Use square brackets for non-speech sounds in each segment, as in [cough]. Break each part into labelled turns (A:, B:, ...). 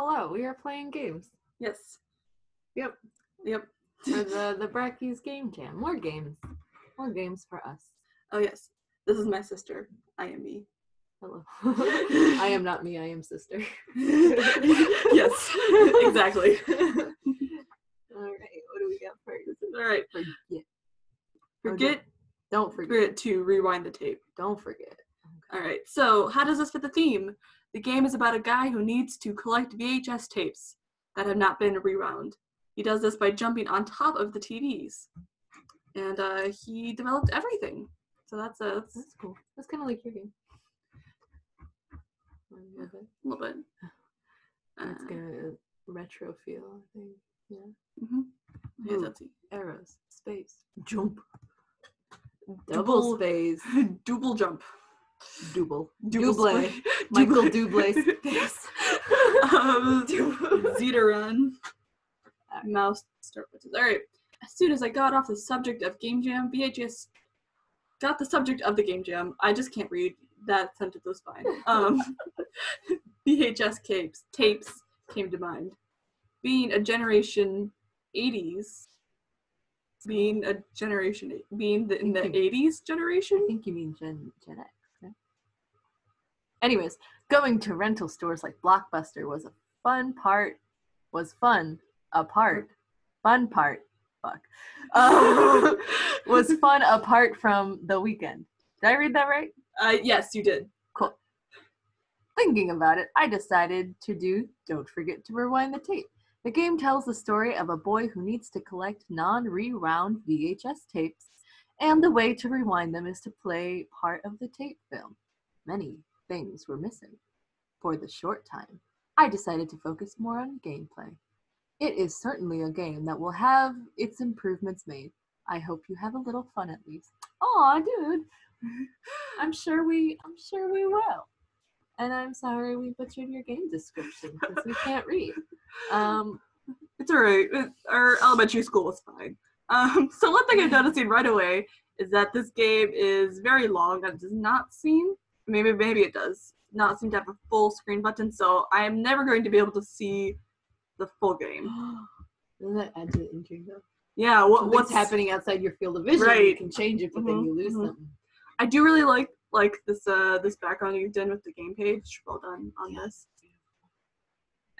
A: Hello, we are playing games
B: Yes.
A: Yep.
B: Yep.
A: for the [laughs] the Brackeys Game Jam. More games, more games for us.
B: Oh yes. This is my sister. I am me.
A: Hello. [laughs] I am not me. I am sister. [laughs]
B: yes. exactly.
A: All right. What do we got first?
B: All right.
A: Forget.
B: Forget oh,
A: Don't forget.
B: forget to rewind the tape.
A: Don't forget.
B: All right. So, how does this fit the theme? The game is about a guy who needs to collect VHS tapes that have not been rewound. He does this by jumping on top of the TVs, and uh, he developed everything. So that's a, that's
A: That's cool. That's kind of like your game. A little bit.
B: a little bit.
A: It's
B: Uh,
A: got a retro feel. I think. Yeah.
B: mhm. Yeah,
A: Ooh.
B: that's it.
A: Arrows. Space. Jump.
B: Double-
A: Double space. [laughs]
B: Double jump.
A: Double.
B: Double
A: Double. [laughs] Michael
B: Double-
A: Double [laughs] space.
B: um, [laughs]
A: Double.
B: Zeta run. Mouse start buttons. All right. As soon as I got off the subject of Game Jam, VHS got the subject of the Game Jam. I just can't read. That sentence was fine. Um, VHS tapes tapes came to mind. Being a generation 80s, being a generation, being the, in the
A: Thank
B: 80s
A: I think you mean Gen Gen X. Anyways, going to rental stores like Blockbuster was a fun part. Was fun a part. Fun part. Fuck. Um, [laughs] was fun apart from the weekend. Did I read that right?
B: Uh, yes, you did.
A: Cool. Thinking about it, I decided to do Don't Forget to Rewind the Tape. The game tells the story of a boy who needs to collect non rewound VHS tapes, and the way to rewind them is to play part of the tape film. Many things were missing. For the short time, I decided to focus more on gameplay. It is certainly a game that will have its improvements made. I hope you have a little fun at least. Aw, dude. [laughs] I'm sure we I'm sure we will. And I'm sorry we butchered your game description because we can't read. [laughs] Um,
B: It's alright. Our elementary school was fine. Um, so one thing I'm noticing right away is that this game is very long and does not seem maybe maybe it does not seem to have a full screen button. So I am never going to be able to see the full game. [gasps]
A: doesn't that add to the intrigue though?
B: Yeah, what,
A: What's
B: what's
A: happening outside your field of vision?
B: Right.
A: You can change it, but then
B: Mhm,
A: you lose
B: mhm.
A: something.
B: I do really like like this uh this background you've done with the game page. Well done on
A: Yeah.
B: this.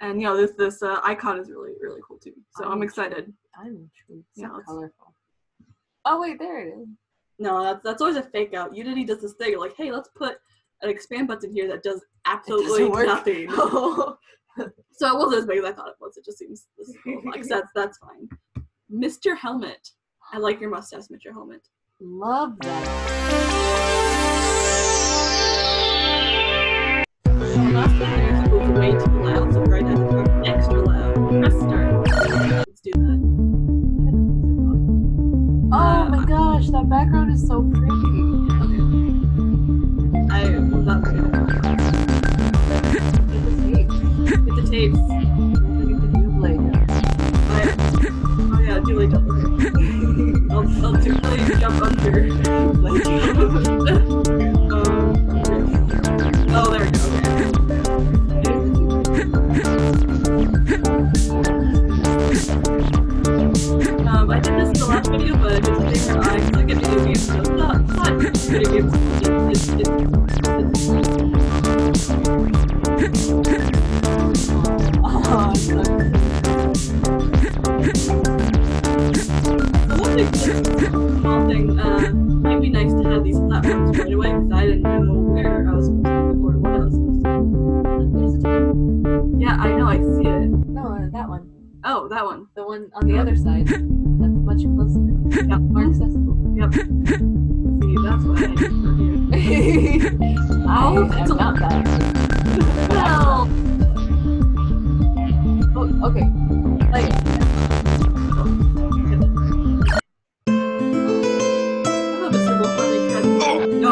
B: And you know this this uh, icon is really really cool too. So I'm
A: I'm
B: excited.
A: I'm intrigued. So
B: Yeah, let's-
A: colorful. Oh wait, there it is.
B: No, that's that's always a fake out. Unity does this thing like, hey, let's put an expand button here that does absolutely nothing. [laughs] [laughs] So it wasn't as big as I thought it was. It just seems this is like that's [laughs] that's fine. Mr. Helmet. I like your mustache, Mr. Helmet.
A: Love that.
B: So last time the music was way too loud, so right now it's extra loud. Press start. Let's do that.
A: Oh my gosh, that background is so pretty.
B: Video games. It's not, not video games. It's, it's, it's,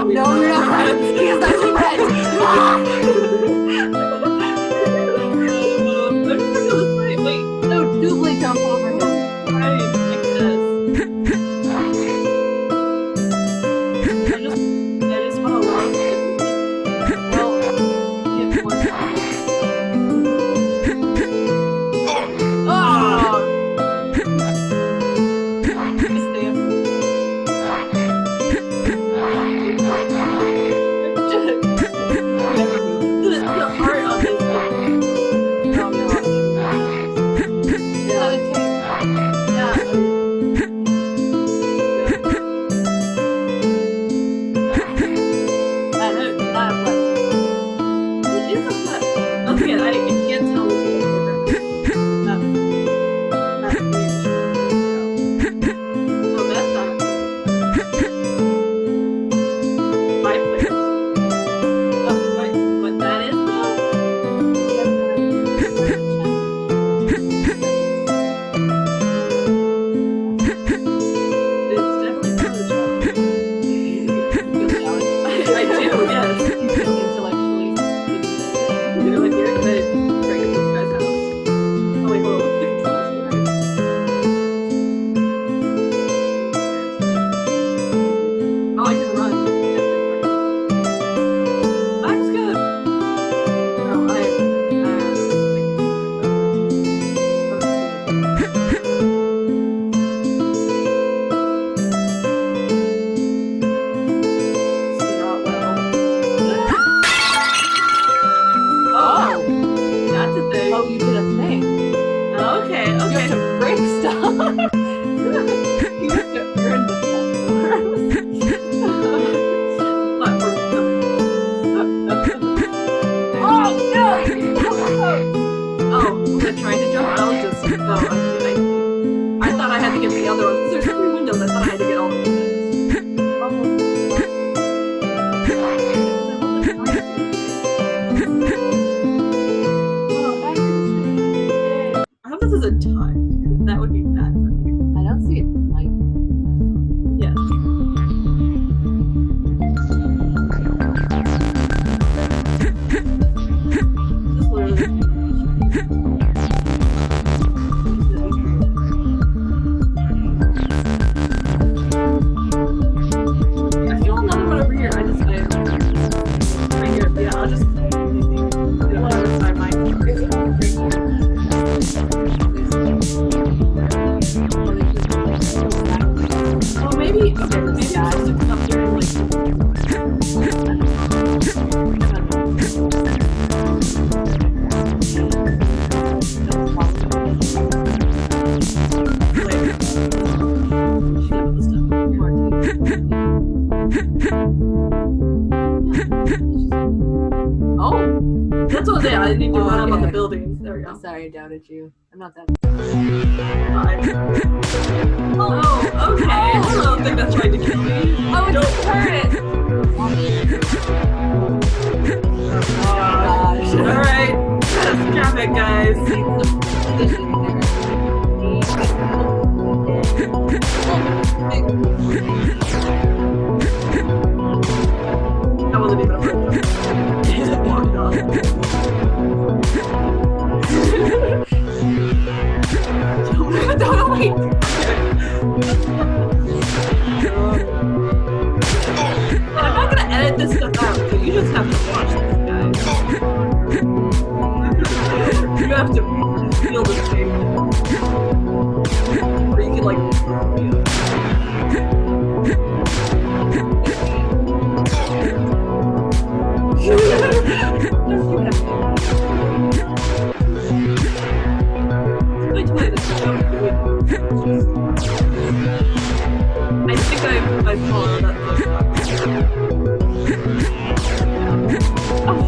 A: No, you're not right. He.
B: Caught up on the buildings. There we go.
A: Sorry, I doubted you. I'm not that.
B: Oh, okay. Hello, thing that's trying to kill me.
A: Oh,
B: Don't-
A: it's turret. Oh, gosh.
B: Alright, scrap it, guys. [laughs]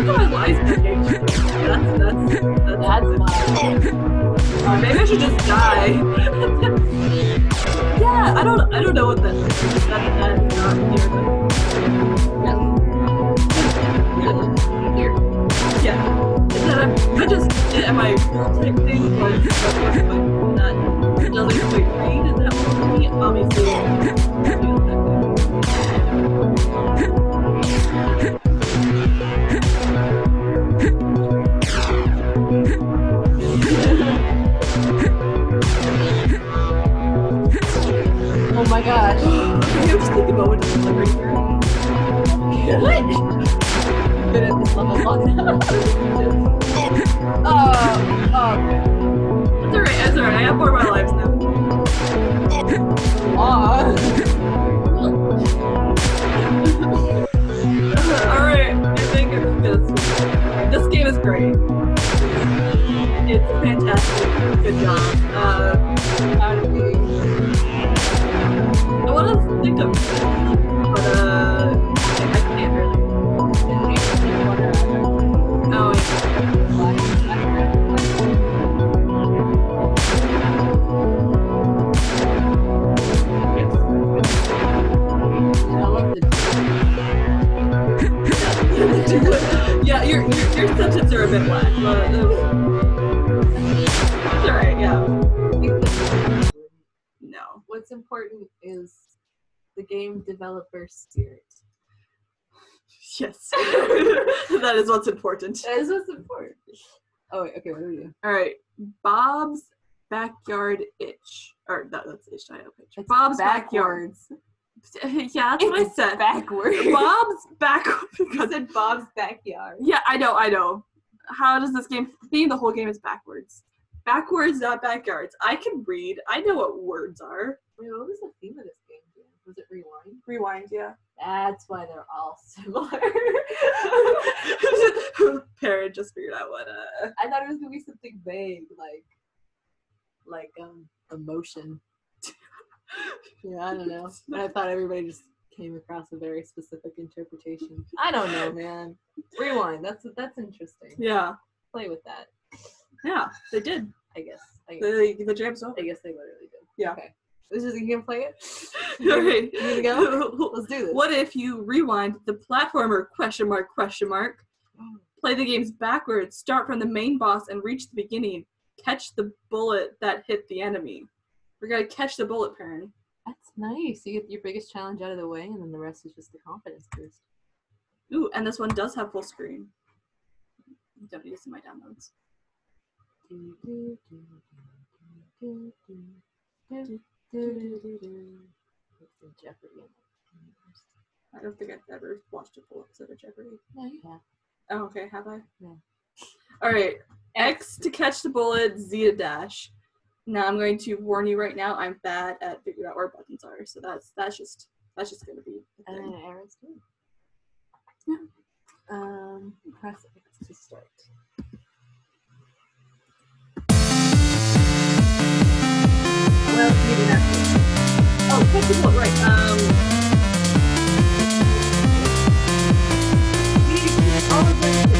B: At my lies. [laughs] That's, that's, that's,
A: That's
B: maybe I should just die. [laughs] yeah, I don't, I don't know what that, that, that is not here, but. Yeah. Is I just am I but but that doesn't quite read is that me? Obviously.
A: Gosh. [laughs]
B: Okay, just take a moment to deliver here. What?
A: Been at this level long enough. Oh, oh,
B: It's alright, it's alright. I have more of my lives now.
A: aw. [laughs]
B: alright, I think this this game is great. It's fantastic. Good job. Uh? I want to think of, but uh, I can't really. Oh, yeah.
A: I love the
B: yeah, your, your your sentences are a bit whack, but alright. Yeah. No.
A: What's important is the game developer spirit. [laughs]
B: Yes. [laughs] that is what's important.
A: That is what's important. Oh wait, okay, what we do?
B: All right. Bob's backyard itch. Or that, that's itch. I have itch.
A: It's
B: Bob's backyard.
A: backwards. [laughs]
B: Yeah, that's what I said.
A: Backwards.
B: Bob's back
A: You
B: because
A: said Bob's backyard.
B: yeah, I know, I know. how does this game? Being the whole game is backwards. Backwards, not backyards. I can read. I know what words are.
A: Wait, what was the theme of this? Was it rewind?
B: Rewind, yeah.
A: That's why they're all [laughs] similar. [laughs]
B: Parrot just figured out what. Uh,
A: I thought it was gonna be something vague, like like um emotion. [laughs] yeah, I don't know. I thought everybody just came across a very specific interpretation. I don't know, man. Rewind. That's that's interesting.
B: yeah,
A: Play with that.
B: yeah, they did.
A: I guess. I guess,
B: The the jam's.
A: I guess they literally did.
B: Yeah.
A: Okay. This is [laughs] you gonna play it?
B: Alright.
A: You gonna go? [laughs] Let's do this.
B: What if you rewind the platformer question mark question mark? Play the games backwards, start from the main boss and reach the beginning. Catch the bullet that hit the enemy. We're gonna catch the bullet, Perrin.
A: That's nice. You get your biggest challenge out of the way, and then the rest is just the confidence boost.
B: Ooh, and this one does have full screen. Don't need to see my downloads.
A: Jeopardy.
B: I don't think I've ever watched a full episode of Jeopardy.
A: No, you have.
B: Oh, okay. Have I?
A: Yeah.
B: All right. X to catch the bullet, Z to dash. Now I'm going to warn you right now. I'm bad at figuring out where buttons are, so that's that's just that's just going to be.
A: And then arrows too.
B: Yeah.
A: Um, press X to start.
B: Oh, pickleball, right. Um, we need to keep all of this.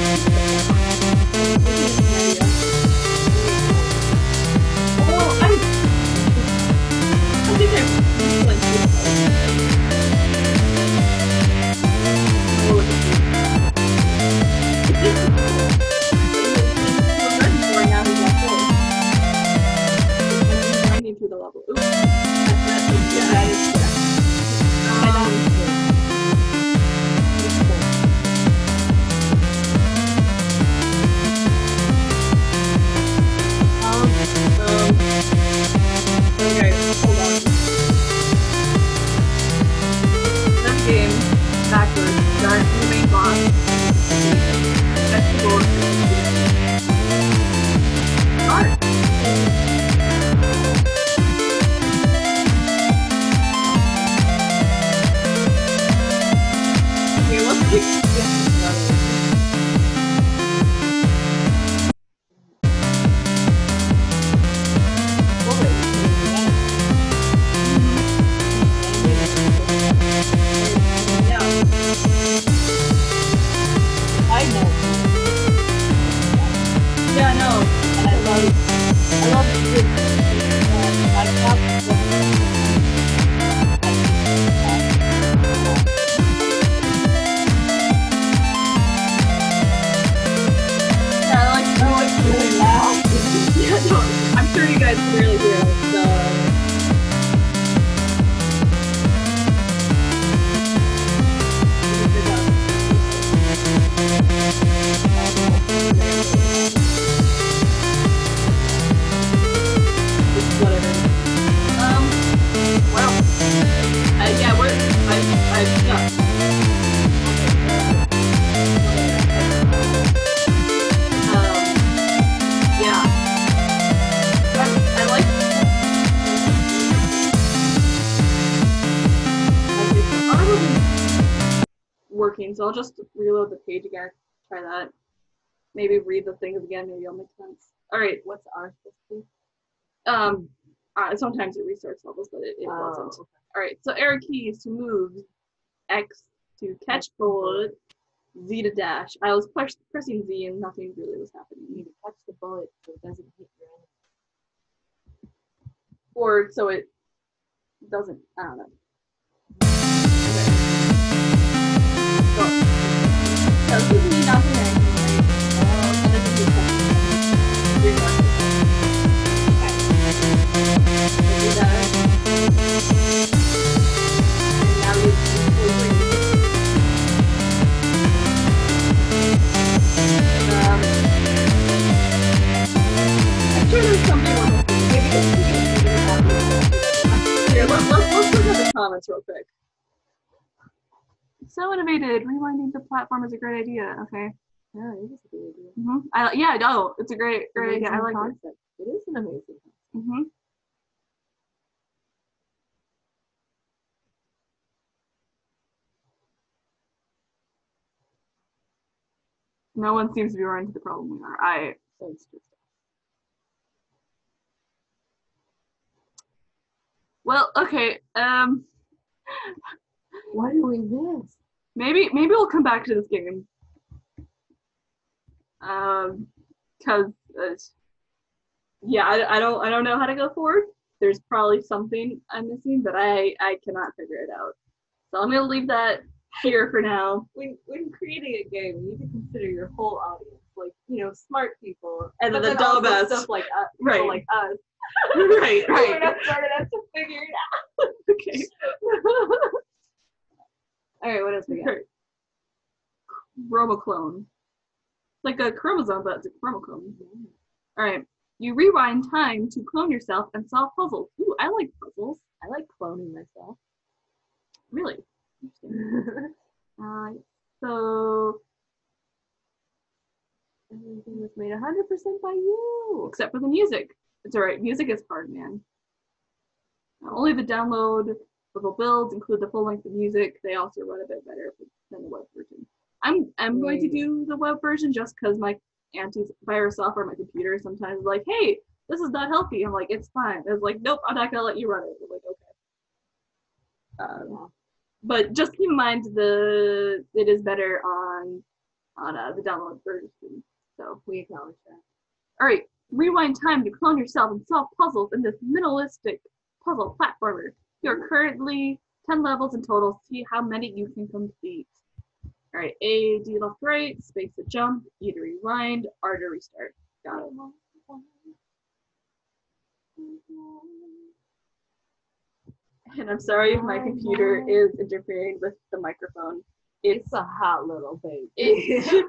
B: Try that. Maybe read the things again. Maybe it'll make sense. All right.
A: What's R supposed to be?
B: Um. Uh, sometimes it restarts levels, but it, it
A: Oh.
B: wasn't. All right. So arrow keys to move. X to catch bullet. Z to dash. I was push, pressing Z and nothing really was happening.
A: You need to catch the bullet so it doesn't hit your enemy.
B: Or so it doesn't. I don't know. So, so Here, let, let's, let's look at the comments real quick. So innovative. Rewinding the platform is a great idea. Okay.
A: Yeah, it is a good idea.
B: hmm I, yeah, know. It's a great, great idea. I
A: Amazing
B: like it.
A: It is an amazing concept.
B: hmm No one seems to be running into the problem we are. I
A: So it's
B: well, okay. Um,
A: what do we miss?
B: maybe maybe we'll come back to this game. Um, cause uh, yeah, I, I don't I don't know how to go forward. There's probably something I'm missing, but I I cannot figure it out. So I'm gonna leave that here for now.
A: When when creating a game, you need to consider your whole audience, like you know, smart people,
B: And the dumbass.
A: stuff like us,
B: Right.
A: like us. [laughs]
B: right,
A: We're
B: right.
A: not smart enough to figure it out.
B: Okay. [laughs]
A: All right, what else we got?
B: Chromoclone. Like a chromosome, but it's a chromoclone. All right. You rewind time to clone yourself and solve puzzles. Ooh, I like puzzles.
A: I like cloning myself.
B: Really. Interesting. [laughs] Uh, so,
A: Everything was made 100% by you.
B: except for the music. It's alright. Music is hard, man. Only the download level builds include the full length of music. They also run a bit better than the web version. I'm I'm going to do the web version just because my antivirus software on my computer sometimes is like, hey, this is not healthy. I'm like, it's fine. It's like, nope, I'm not gonna let you run it. I'm like, okay. Um, but just keep in mind the it is better on on uh, the download version. So
A: We acknowledge that.
B: all right, rewind time to clone yourself and solve puzzles in this minimalistic puzzle platformer. You're currently 10 levels in total. See how many you can complete. All right, A, D left, right, space to jump, E to rewind, R to restart. Got it. And I'm sorry if my computer is interfering with the microphone. It's
A: It's a hot little baby. [laughs]
B: it,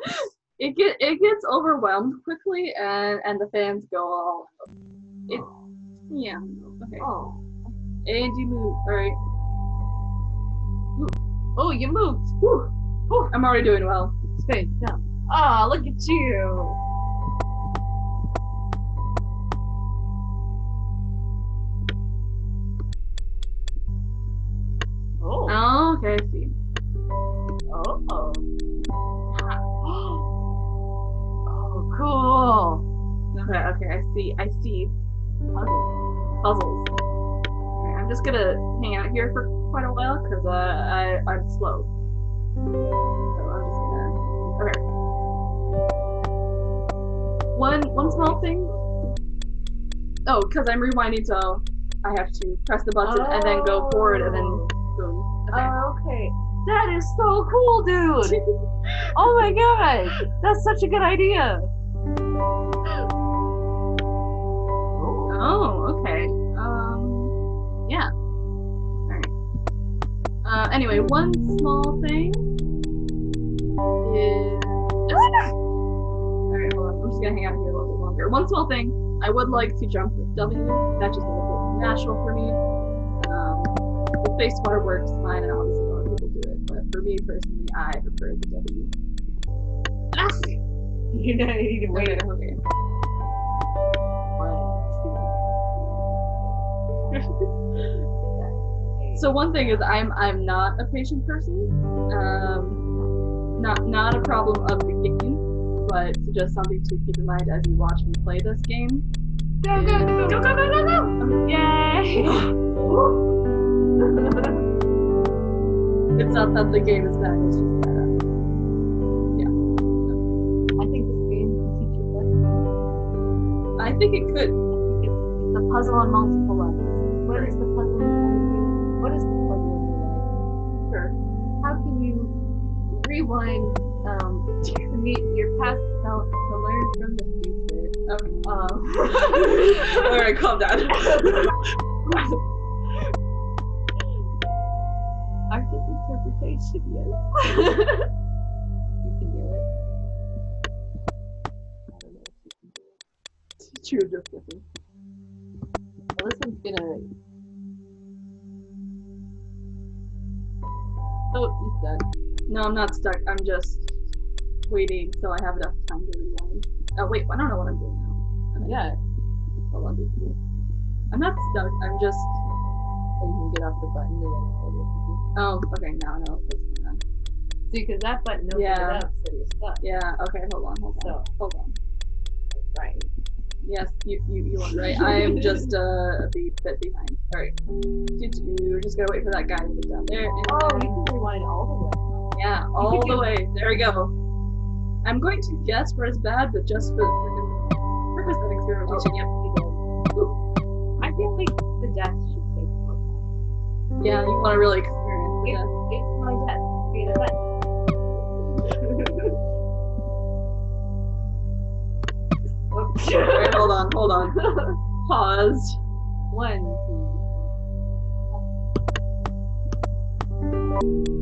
B: it get it gets overwhelmed quickly and and the fans go all out. It yeah okay.
A: oh.
B: And you move. All right. Ooh. Oh, you moved. Whew. Whew. I'm already doing well.
A: Space jump. Oh, look at you. Oh.
B: Oh, okay. I see.
A: Oh. [gasps] Oh, cool.
B: Okay, okay. I see. I see.
A: Puzzle.
B: Puzzles. I'm just gonna hang out here for quite a while because uh, I I'm slow. So I'm just gonna. Okay. One one small thing. Oh, because I'm rewinding, so I have to press the button and then go forward and then boom. Okay.
A: Oh, okay. That is so cool, dude. [laughs] oh my god. That's such a good idea.
B: Oh, okay. Uh, anyway, one small thing is. Alright, hold on. I'm just gonna hang out here a little bit longer. One small thing. I would like to jump with W. That's just a little bit natural for me. Um, the spacebar works fine, and obviously a lot of people do it. But for me personally, I prefer the W. Ah! [laughs]
A: You know, you need to wait.
B: Okay, okay. [laughs] So one thing is I'm I'm not a patient person. Um, not not a problem of the game, but just something to keep in mind as you watch me play this game.
A: Go, go, go, go, go, go, go, go.
B: Yay! [laughs] it's not that the game is bad. It's just that. Yeah.
A: I think this game can teach you lessons.
B: Uh, I think it could.
A: It's, it's a puzzle on multiple
B: right, calm down. [laughs]
A: Artist interpretation, yes. [laughs] you can do it. I don't know if you can do it.
B: True, just listen.
A: Well, this one's gonna. Oh, he's done.
B: No, I'm not stuck. I'm just waiting so I have enough time to rewind. Oh wait, I don't know what I'm doing now. Okay, On, dude. I'm not stuck. I'm just.
A: Or you can get off the button and then hold it.
B: Oh, okay. Now I know what's going on.
A: See, because that button opens
B: Yeah.
A: it up, so you're stuck.
B: Yeah. Okay. Hold on. Hold on.
A: So.
B: Hold on.
A: Right.
B: Yes, you you you are right. [laughs] I am just uh, a bit behind. All right. You're just gonna wait for that guy to get down there. And
A: Oh, we can rewind all the way.
B: Yeah, all the way. There we go. I'm going to guess where it's bad, but just for the purpose of experimentation. Yep.
A: I feel like the death should take more time.
B: Yeah, you want to really experience it.
A: it's my death. Be an event.
B: Alright, hold on, hold on. [laughs] Pause.
A: One, Ooh.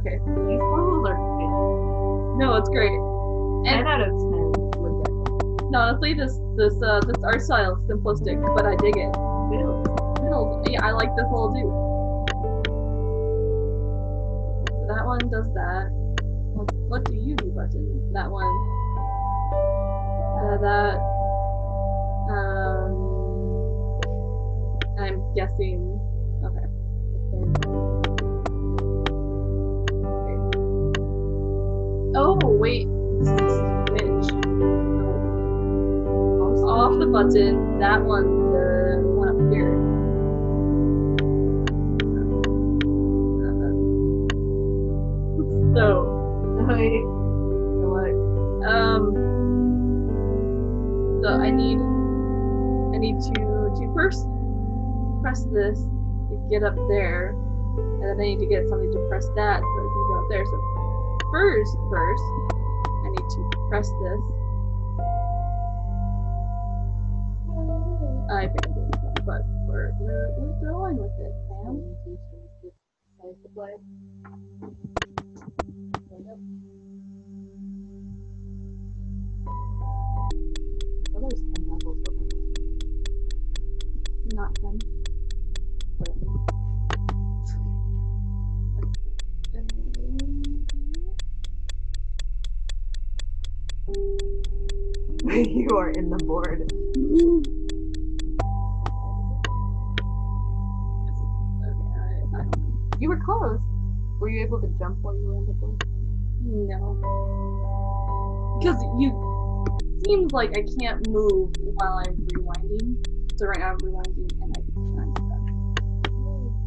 B: Okay.
A: These levels are.
B: No, it's great.
A: 10 out of 10 would recommend.
B: no, honestly, this this uh this art style is simplistic, but I dig it. Yeah, I like this little dude. So that one does that. What, what do you do, button? That one. Uh, that. Um. I'm guessing. Oh wait. Switch. Off the button. That one. The one up here. Uh, so.
A: Wait. What?
B: Um. So I need, I need to to first press this to get up there, and then I need to get something to press that so I can go up there. So first, first, I need to press this. I think I'm doing something, but we're we're, we're going with it,
A: play. Oh, there's 10 levels.
B: Not ten. [laughs]
A: you are in the board.
B: Okay, I, I don't know.
A: You were close. Were you able to jump while you were in the board?
B: No. Because you seems like I can't move while I'm rewinding. So right now I'm rewinding and I I'm stuck.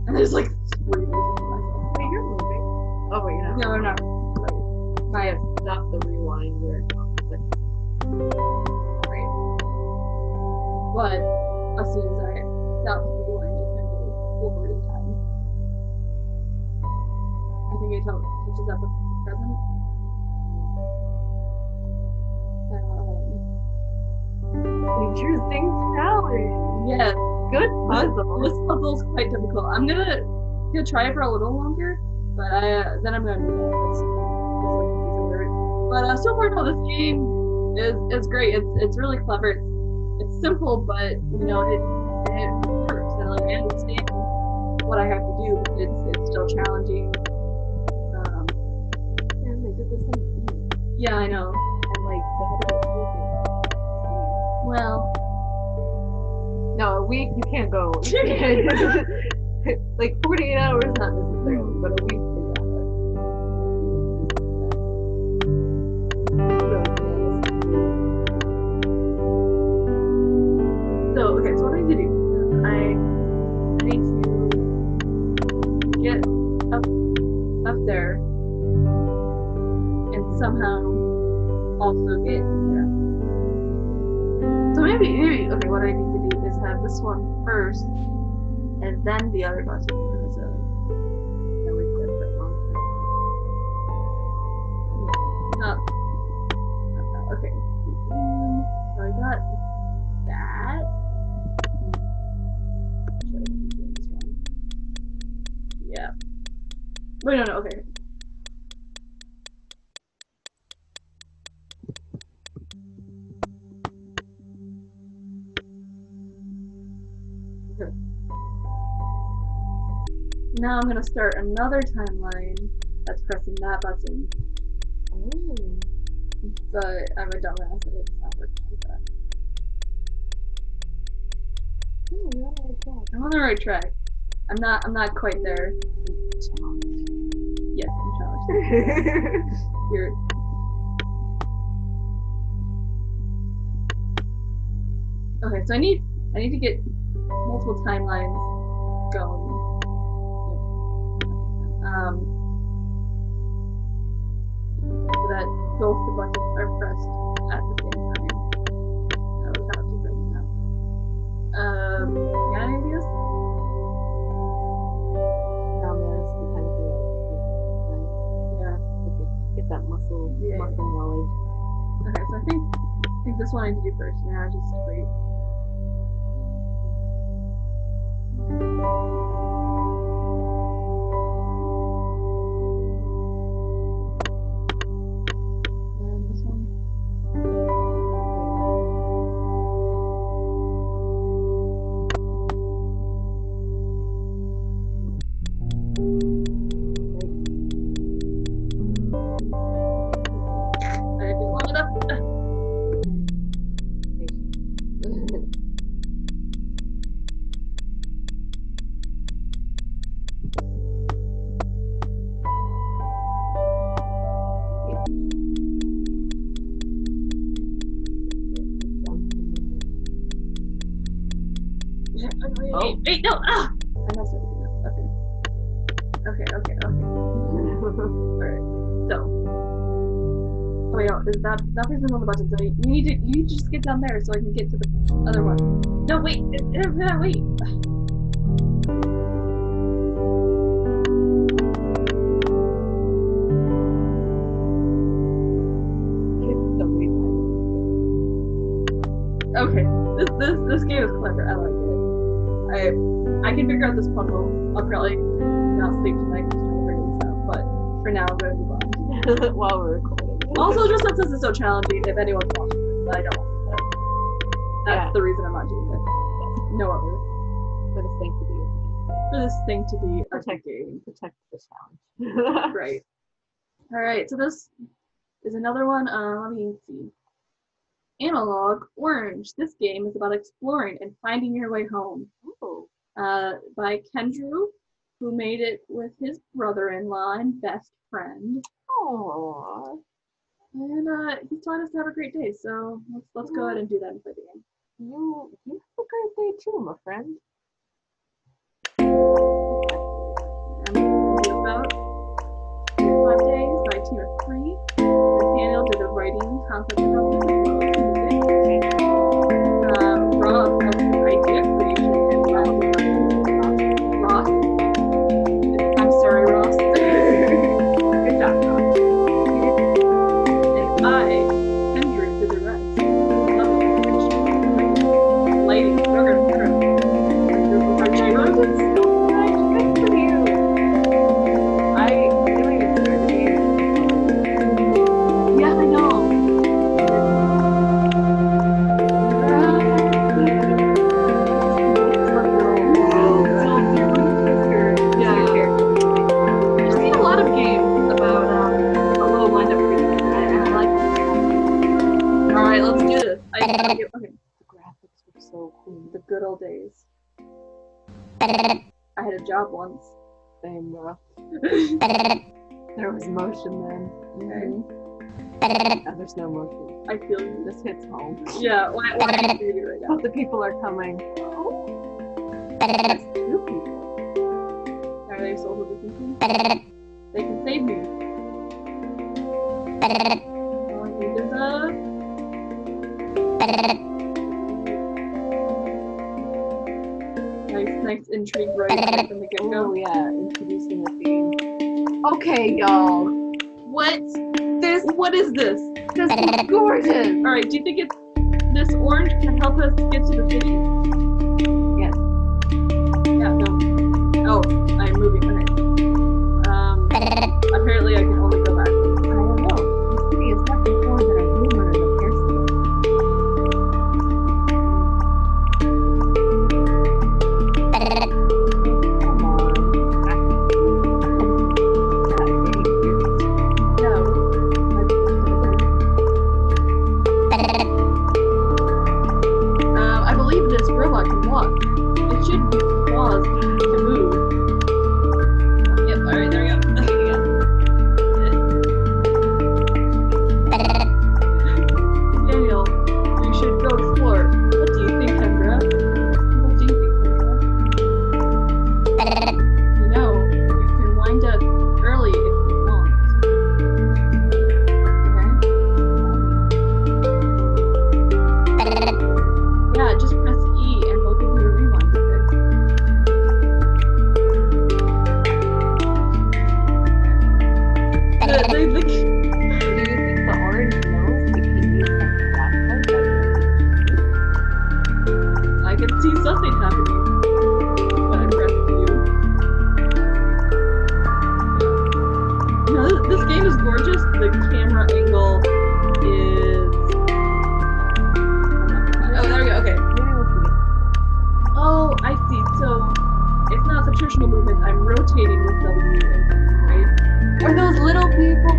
B: And there's like three versions of myself.
A: Wait, you're moving. Oh, wait, you're not.
B: No, I'm not. Right.
A: I have stopped the rewind where it goes. But
B: Right. But as soon as I stop the rewind, it's gonna go forward in time. I think it catches up with the present. Um,
A: Interesting challenge.
B: yeah,
A: Good puzzle.
B: This puzzle is quite difficult. I'm gonna gonna try it for a little longer, but I uh, then I'm gonna move on. This, this is confusing word. But uh, so far, no, this game is is great. It's it's really clever. It's, it's simple, but you know it it works, and like I understand what I have to do. But it's it's still challenging. Um,
A: And they did this in
B: yeah, I know.
A: and like they had to do
B: Well,
A: No, a week you can't go. [laughs] [laughs] like 48 hours, not necessarily, but a week
B: this one first and then the other because I'm gonna start another timeline that's pressing that button.
A: Oh.
B: But I'm a dumbass and it's not working like that.
A: Oh, you're on the right track.
B: I'm on the right track. I'm not I'm not quite there.
A: Challenge.
B: Yes, I'm challenged. [laughs] You're Okay, so I need I need to get multiple timelines going. Um so that both the buttons are pressed at the same time. Oh, without pressing that. Um got any ideas?
A: Now that's the kind of thing I would do, right?
B: Yeah.
A: Get that muscle,
B: Yeah.
A: muscle knowledge.
B: Okay, so I think I think this one I need to do first. Now just wait.
A: Oh.
B: Wait, no! Ah! I know something. Okay. Okay, okay, okay. [laughs] Alright. So. Oh wait, no, is that that person's on the button, so you need to you need to just get down there so I can get to the other one. No, wait, [laughs] wait. I can figure out this puzzle. I'll probably not sleep tonight just trying to figure this out. But for now, I'm gonna move on. [laughs]
A: While we're recording.
B: Also, just since this is so challenging, if anyone's watching this, I don't. That's
A: Yeah.
B: the reason I'm not doing it. No other.
A: for this thing to do.
B: For this thing to be a
A: Protect
B: game.
A: Protect the challenge. [laughs]
B: Right. All right. So this is another one. Uh, let me see. Analog Orange. This game is about exploring and finding your way home.
A: oh.
B: Uh, by Kendrew, who made it with his brother-in-law and best friend.
A: Aww.
B: And uh, he's telling us to have a great day, so let's let's go ahead and do that and play the game.
A: You you have a great day too, my friend.
B: I'm about five days by team of three. Nathaniel did the writing, concept development,
A: there's no motion.
B: I feel you.
A: This hits home.
B: Yeah, why, why are you doing right now?
A: But the people are coming. There's [laughs] those little people.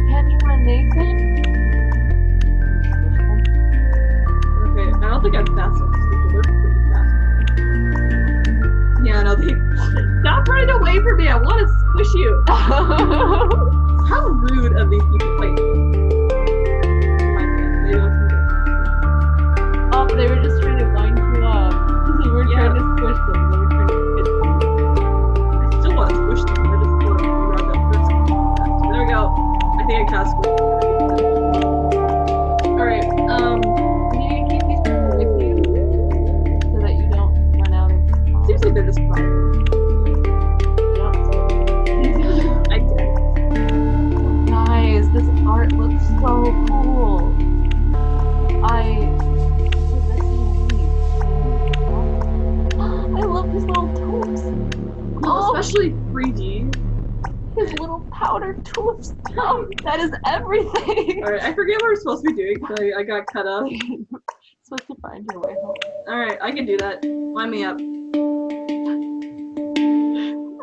B: got cut off. [laughs]
A: supposed to find your way home.
B: All right, I can do that. Line me up.
A: I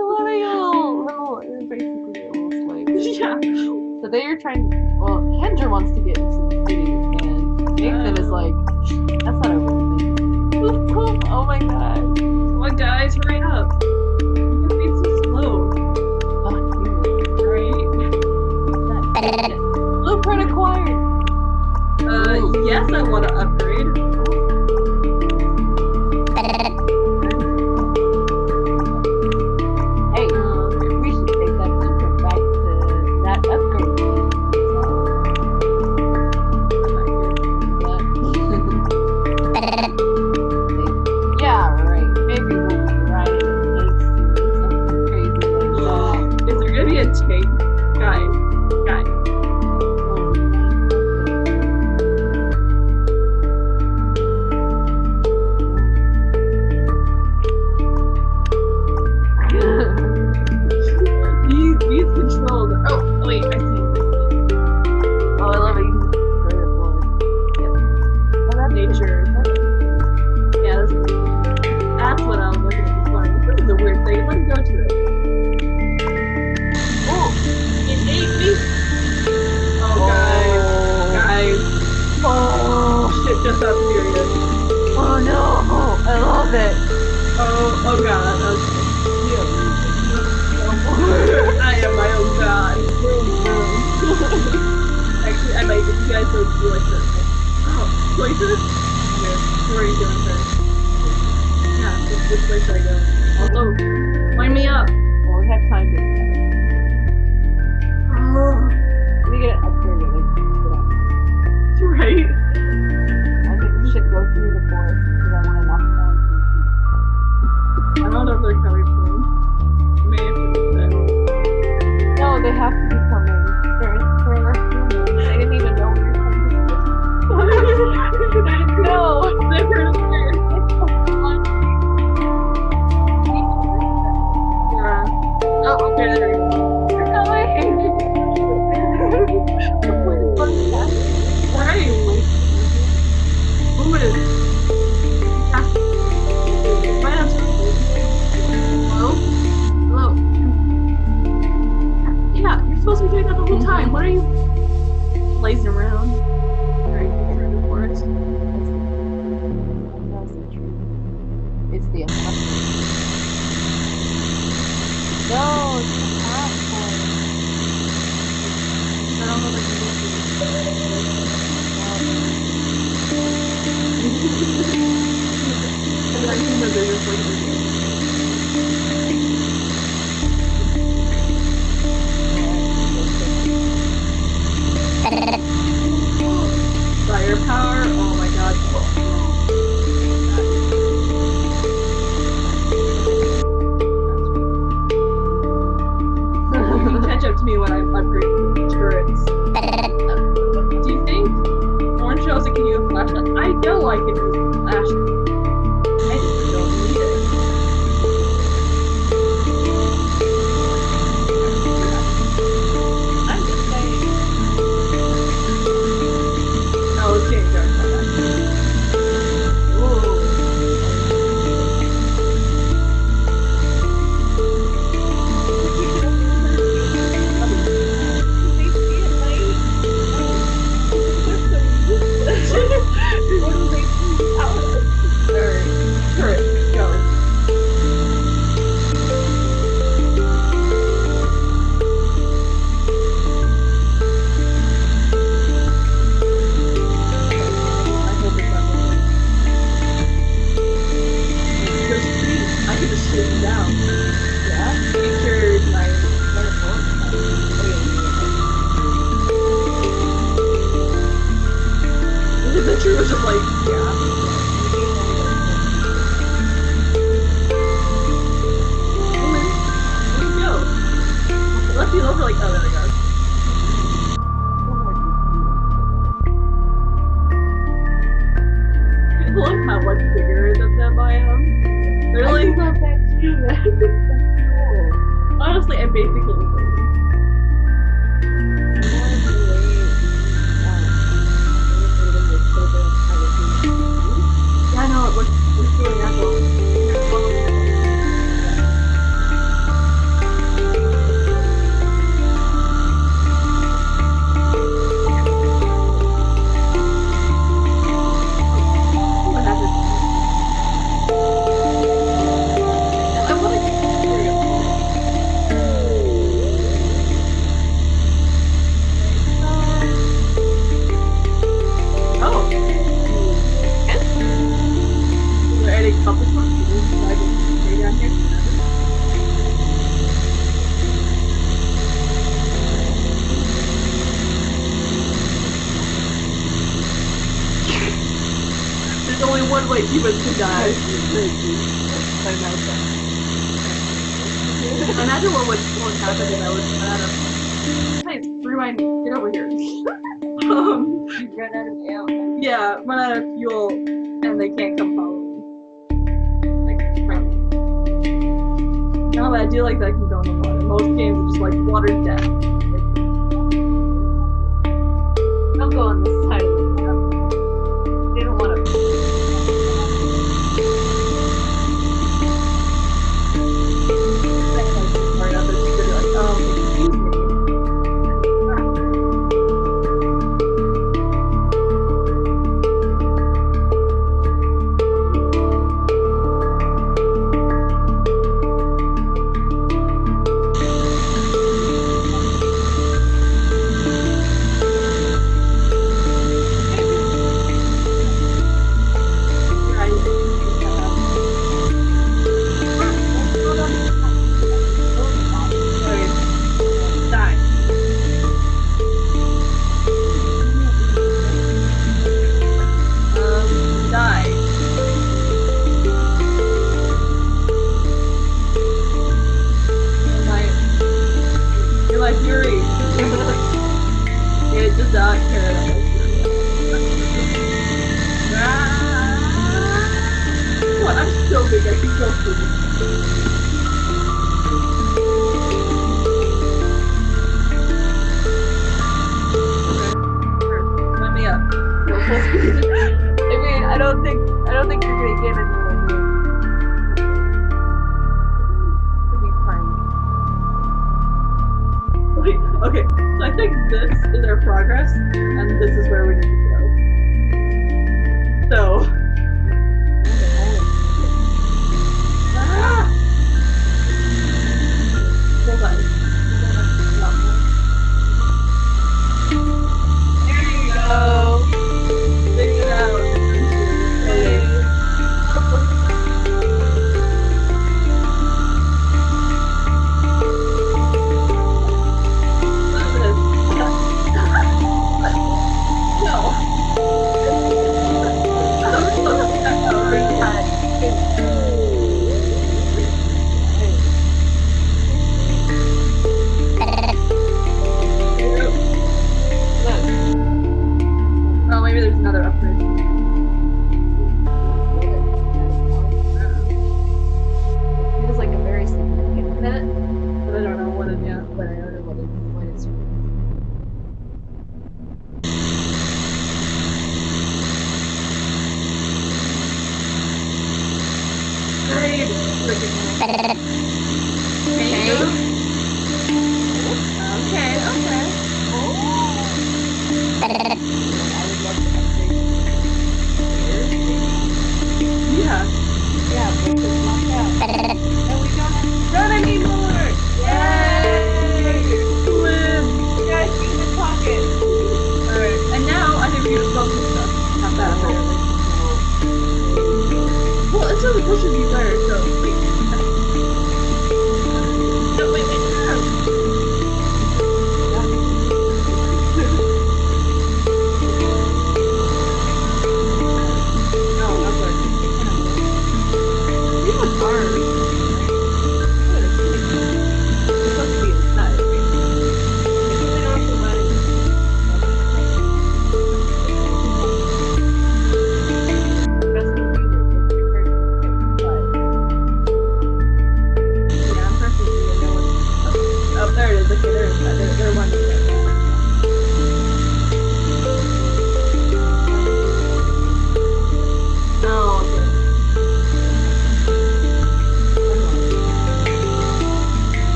A: love it, little, little, basically almost like. [laughs]
B: yeah.
A: So they are trying. Well, Kendra wants to get into the city, and Nathan uh, is oh. like, "That's not a real thing." Poof, [laughs] poof. Oh my god.
B: Come on, guys, hurry up. It makes so slow.
A: Oh, right.
B: Blue
A: Blueprint acquired.
B: Uh, yes, I want to upgrade.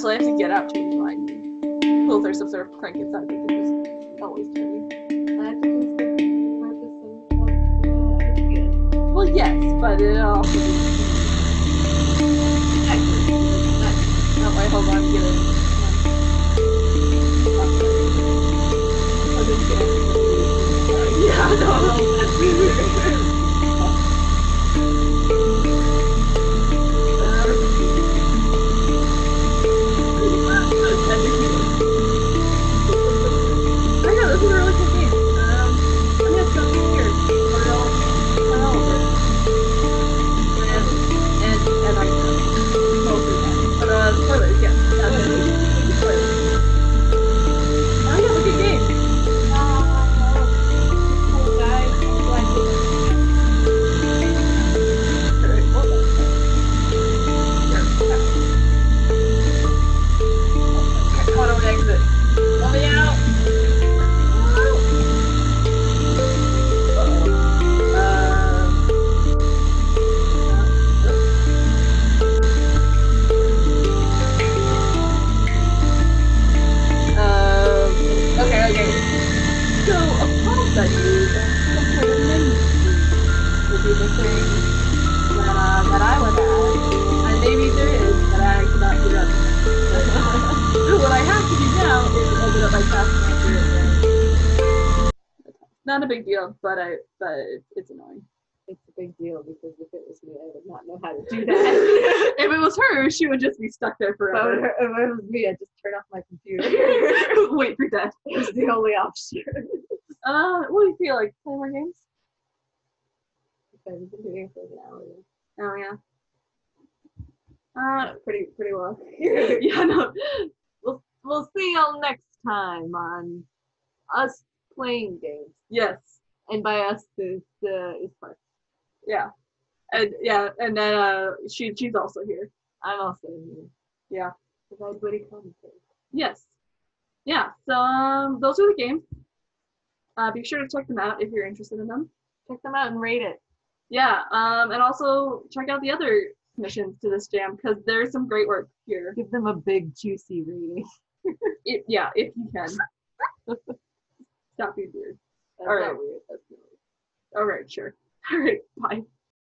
A: So
B: I
A: have
B: to get out to find pull sort of crank inside because it's always dirty.
A: I have to do some purpose and stuff. Yeah,
B: Well, yes, but it also
A: that's
B: Oh, wait, hold on, get it. Yeah, no. I not a big deal, but I but it's, annoying.
A: It's a big deal because if it was me, I would not know how to do [laughs] that.
B: if it was her, she would just be stuck there forever.
A: were- if it was me, I'd just turn off my computer. [laughs]
B: Wait for death.
A: It's the only option.
B: Uh, what do you feel like? Play more games?
A: I've been doing it for an hour.
B: Oh yeah. Uh,
A: pretty pretty well. [laughs]
B: yeah, no.
A: we'll we'll see y'all next time on us playing games,
B: Yes.
A: And by us is the is part.
B: Yeah. And yeah, and then uh, she she's also here.
A: I'm also here.
B: Yeah.
A: Provide witty commentary.
B: Yes. Yeah. So um, those are the games. Uh, be sure to check them out if you're interested in them.
A: Check them out and rate it.
B: Yeah. Um, and also check out the other missions to this jam because there's some great work here.
A: Give them a big juicy rating.
B: It, yeah, if you can. [laughs] Stop being weird.
A: That's
B: All right.
A: weird. That's not weird.
B: All right, sure. All right, bye.